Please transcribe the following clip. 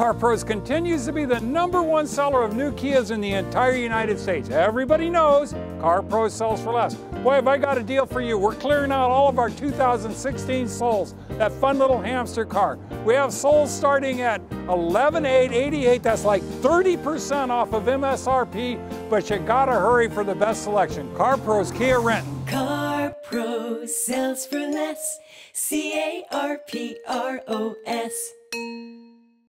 CarPros continues to be the number one seller of new Kias in the entire United States. Everybody knows CarPros sells for less. Boy, have I got a deal for you. We're clearing out all of our 2016 Souls, that fun little hamster car. We have Souls starting at 11,888. That's like 30% off of MSRP, but you gotta hurry for the best selection. CarPros Kia Renton. CarPros sells for less. C A R P R O S.